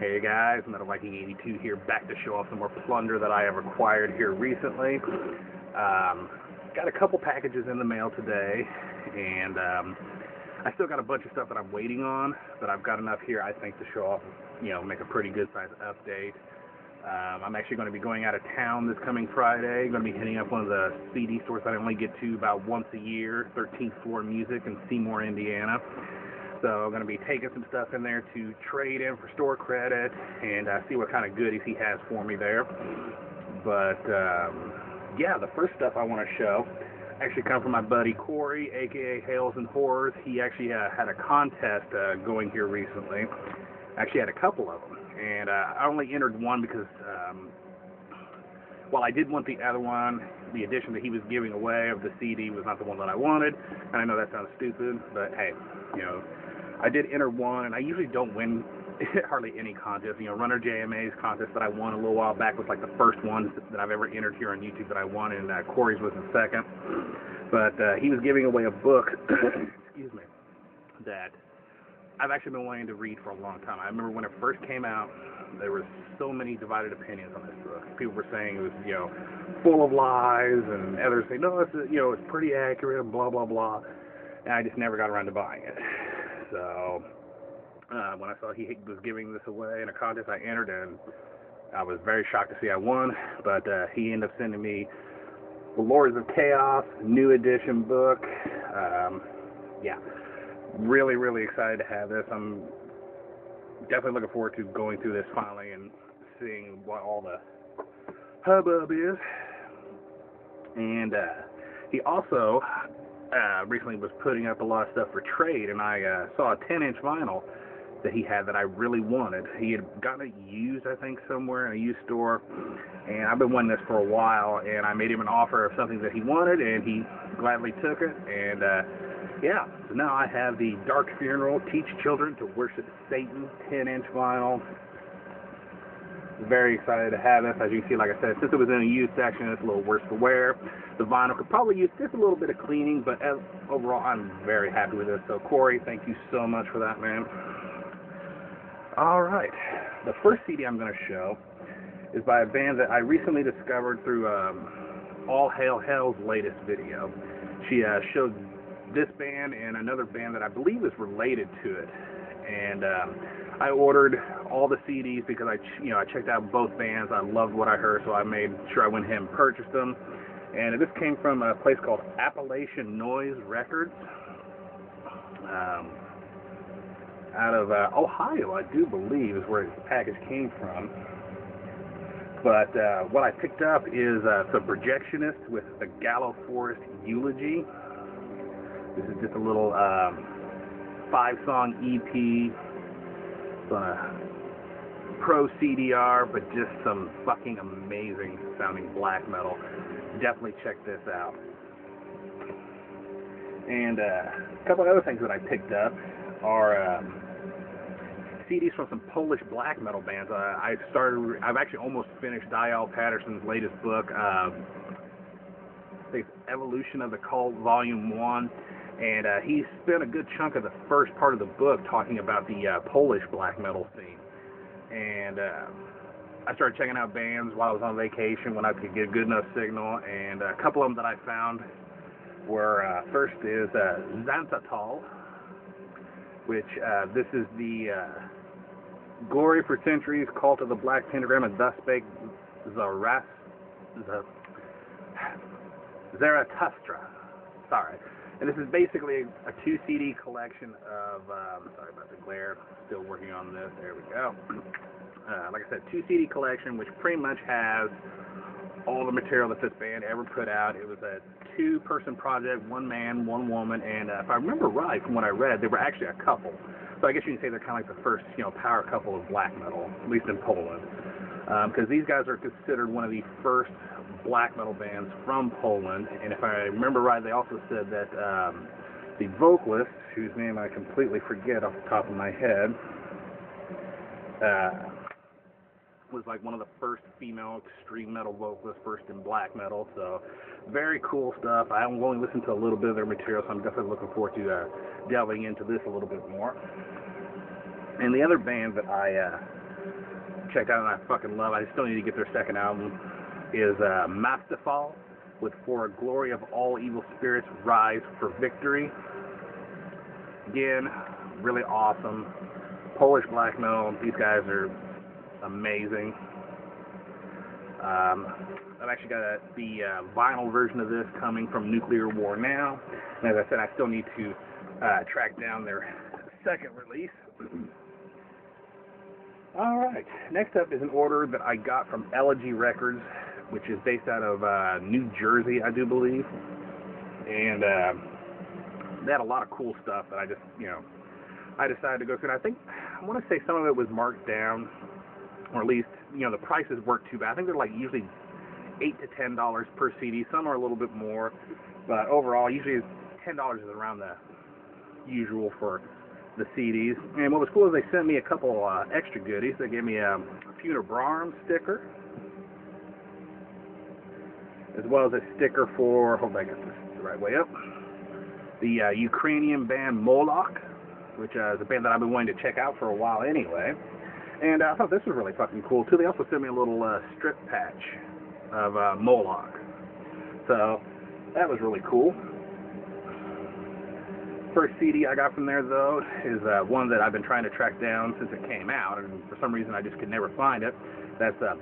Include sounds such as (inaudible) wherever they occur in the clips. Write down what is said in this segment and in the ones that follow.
Hey guys, Metal Viking 82 here, back to show off some more plunder that I have acquired here recently. Um, got a couple packages in the mail today, and um, I still got a bunch of stuff that I'm waiting on, but I've got enough here, I think, to show off, you know, make a pretty good size update. Um, I'm actually going to be going out of town this coming Friday. I'm going to be hitting up one of the CD stores that I only get to about once a year, 13th Floor Music in Seymour, Indiana. So I'm going to be taking some stuff in there to trade in for store credit and uh, see what kind of goodies he has for me there. But um, yeah, the first stuff I want to show actually come from my buddy Corey, aka Hales and Horrors. He actually uh, had a contest uh, going here recently. Actually had a couple of them, and uh, I only entered one because um, while I did want the other one, the edition that he was giving away of the CD was not the one that I wanted. And I know that sounds stupid, but hey, you know, I did enter one, and I usually don't win (laughs) hardly any contest. You know, Runner JMA's contest that I won a little while back was like the first one that I've ever entered here on YouTube that I won, and uh, Corey's was the second. But uh, he was giving away a book, (coughs) excuse me, that I've actually been wanting to read for a long time. I remember when it first came out, there were so many divided opinions on this book. People were saying it was, you know, full of lies, and others saying, no, it's, you know, it's pretty accurate, blah, blah, blah. And I just never got around to buying it. So uh, when I saw he was giving this away in a contest, I entered and I was very shocked to see I won. But uh, he ended up sending me the Lords of Chaos new edition book. Um, yeah, really, really excited to have this. I'm definitely looking forward to going through this finally and seeing what all the hubbub is. And uh, he also uh, recently was putting up a lot of stuff for trade, and I uh, saw a 10-inch vinyl that he had that I really wanted. He had gotten it used, I think, somewhere in a used store, and I've been wanting this for a while, and I made him an offer of something that he wanted, and he gladly took it, and uh, yeah, so now I have the Dark Funeral, Teach Children to Worship Satan 10-inch vinyl. Very excited to have this. As you can see, like I said, since it was in a used section, it's a little worse for wear. The vinyl could probably use just a little bit of cleaning, but as, overall, I'm very happy with this. So, Corey, thank you so much for that, man. All right. The first CD I'm going to show is by a band that I recently discovered through um, All Hail Hell's latest video. She uh, showed this band and another band that I believe is related to it. And um, I ordered all the CDs because I, you know, I checked out both bands. I loved what I heard, so I made sure I went ahead and purchased them. And this came from a place called Appalachian Noise Records, um, out of uh, Ohio, I do believe, is where the package came from. But uh, what I picked up is uh, some projectionist with the Gallow Forest Eulogy. This is just a little um, five-song EP on a pro CDR, but just some fucking amazing sounding black metal. Definitely check this out. And uh, a couple of other things that I picked up are um, CDs from some Polish black metal bands. Uh, I started, I've actually almost finished Dayal Patterson's latest book, uh, Evolution of the Cult, Volume 1 and uh, he spent a good chunk of the first part of the book talking about the uh, Polish black metal scene. And uh, I started checking out bands while I was on vacation when I could get a good enough signal, and a couple of them that I found were uh, first is uh, Xantotol, which uh, this is the uh, Glory for Centuries, Cult of the Black Pentagram, and Thus Spake Zaras, Zarathustra. Sorry. And this is basically a two CD collection of, um, sorry about the glare, still working on this, there we go. (clears throat) Uh, like I said, two CD collection, which pretty much has all the material that this band ever put out. It was a two-person project, one man, one woman, and uh, if I remember right from what I read, they were actually a couple. So I guess you can say they're kind of like the first, you know, power couple of black metal, at least in Poland. Because um, these guys are considered one of the first black metal bands from Poland. And if I remember right, they also said that um, the vocalist, whose name I completely forget off the top of my head, uh, was like one of the first female extreme metal vocalists, first in black metal. So very cool stuff. I only listened to a little bit of their material, so I'm definitely looking forward to uh, delving into this a little bit more. And the other band that I uh, checked out and I fucking love. I still need to get their second album. Is uh, Mastiphal with For a Glory of All Evil Spirits Rise for Victory. Again, really awesome. Polish black metal. These guys are amazing. Um, I've actually got a, the uh, vinyl version of this coming from Nuclear War Now. And as I said, I still need to uh, track down their second release. (clears throat) All right. Next up is an order that I got from Elegy Records, which is based out of uh, New Jersey, I do believe. And uh, they had a lot of cool stuff that I just, you know, I decided to go through. And I think I want to say some of it was marked down, or at least, you know, the prices weren't too bad. I think they're like usually eight to ten dollars per CD. Some are a little bit more, but overall, usually ten dollars is around the usual for the CDs. And what was cool is they sent me a couple uh, extra goodies. They gave me a, a Funeral Brahms sticker, as well as a sticker for, hold on, I got this the right way up, the uh, Ukrainian band Moloch, which uh, is a band that I've been wanting to check out for a while anyway. And uh, I thought this was really fucking cool too. They also sent me a little uh, strip patch of uh, Moloch. So that was really cool. First CD I got from there, though, is uh, one that I've been trying to track down since it came out, and for some reason I just could never find it. That's uh,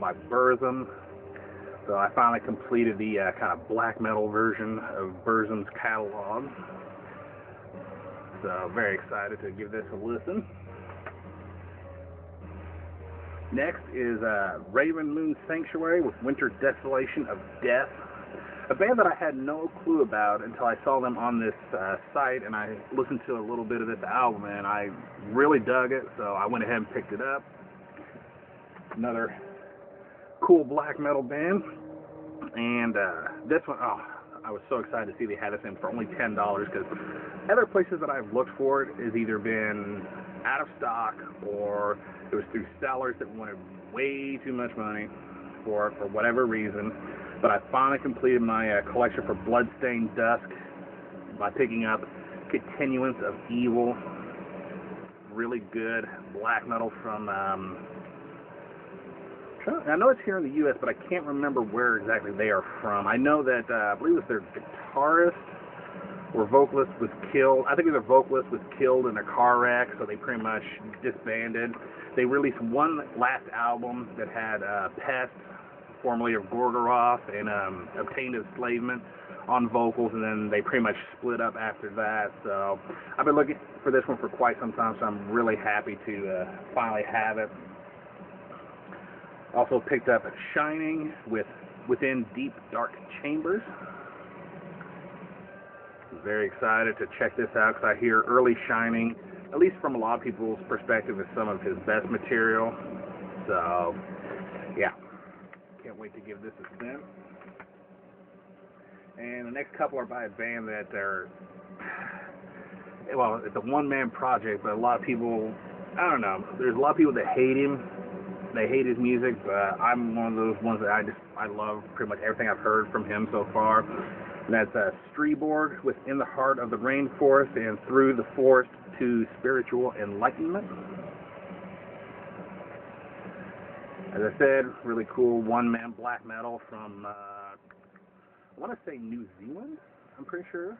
by Burzum. So I finally completed the uh, kind of black metal version of Burzum's catalog. So very excited to give this a listen. Next is uh, Raven Moon Sanctuary with Winter Desolation of Death a band that I had no clue about until I saw them on this uh, site and I listened to a little bit of this album and I really dug it, so I went ahead and picked it up. Another cool black metal band, and uh, this one, oh, I was so excited to see they had this in for only ten dollars because other places that I've looked for it has either been out of stock or it was through sellers that wanted way too much money for for whatever reason. But I finally completed my uh, collection for Bloodstained Dusk by picking up Continuance of Evil. Really good black metal from. Um, I know it's here in the U.S., but I can't remember where exactly they are from. I know that uh, I believe it was their guitarist or vocalist was killed. I think their vocalist was killed in a car wreck, so they pretty much disbanded. They released one last album that had uh, Pest formerly of Gorgoroth, and um, obtained enslavement on vocals, and then they pretty much split up after that. So I've been looking for this one for quite some time, so I'm really happy to uh, finally have it. Also picked up Shining with Within Deep Dark Chambers. Very excited to check this out because I hear early Shining, at least from a lot of people's perspective, is some of his best material. So, yeah can't wait to give this a spin. And the next couple are by a band that are, well, it's a one-man project, but a lot of people, I don't know, there's a lot of people that hate him. They hate his music, but I'm one of those ones that I just, I love pretty much everything I've heard from him so far. And that's uh, Striborg with In the Heart of the Rainforest and Through the Forest to Spiritual Enlightenment. As I said, really cool one-man black metal from, uh, I want to say New Zealand, I'm pretty sure.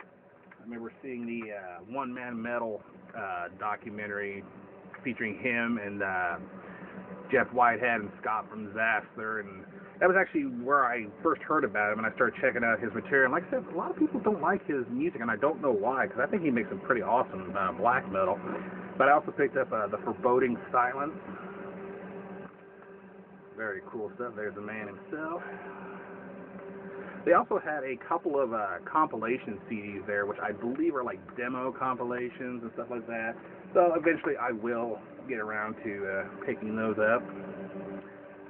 I remember seeing the uh, one-man metal uh, documentary featuring him and uh, Jeff Whitehead and Scott from Xasthur, and that was actually where I first heard about him, and I started checking out his material. And like I said, a lot of people don't like his music, and I don't know why, because I think he makes some pretty awesome uh, black metal. But I also picked up uh, the Foreboding Silence very cool stuff. There's the man himself. They also had a couple of uh, compilation CDs there, which I believe are like demo compilations and stuff like that. So eventually I will get around to uh, picking those up.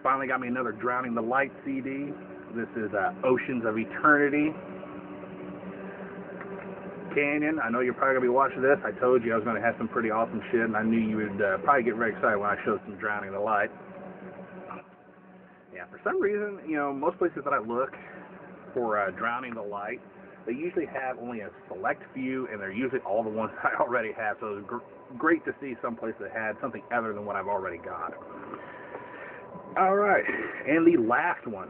Finally got me another Drowning the Light CD. This is uh, Oceans of Eternity. Canyon, I know you're probably going to be watching this. I told you I was going to have some pretty awesome shit, and I knew you would uh, probably get very excited when I showed some Drowning the Light yeah, for some reason, you know, most places that I look for uh, Drowning the Light, they usually have only a select few, and they're usually all the ones (laughs) I already have. So it's gr- great to see someplace that had something other than what I've already got. All right, and the last one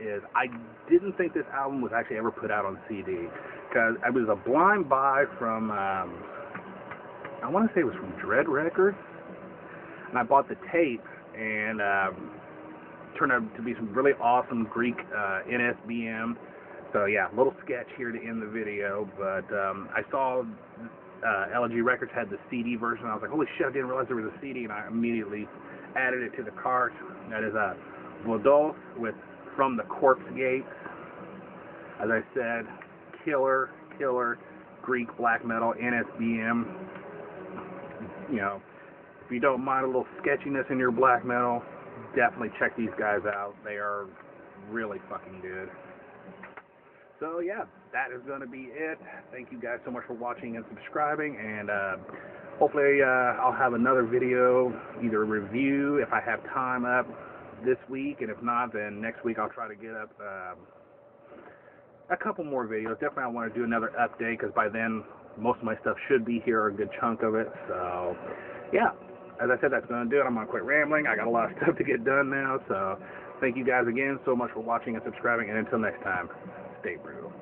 is I didn't think this album was actually ever put out on CD because it was a blind buy from um, I want to say it was from Dread Records, and I bought the tape and um, turned out to be some really awesome Greek uh, NSBM. So yeah, a little sketch here to end the video, but um, I saw uh, LG Records had the CD version. I was like, holy shit, I didn't realize there was a CD, and I immediately added it to the cart. That is a Vodolf with From the Corpse Gate. As I said, killer, killer Greek black metal NSBM. You know, if you don't mind a little sketchiness in your black metal, definitely check these guys out. They are really fucking good. So yeah, that is going to be it. Thank you guys so much for watching and subscribing, and uh, hopefully uh, I'll have another video, either review if I have time up this week, and if not, then next week I'll try to get up um, a couple more videos. Definitely I want to do another update because by then most of my stuff should be here, or a good chunk of it. So yeah, as I said, that's going to do it. I'm going to quit rambling. I got a lot of (laughs) stuff to get done now, so thank you guys again so much for watching and subscribing, and until next time, stay brutal.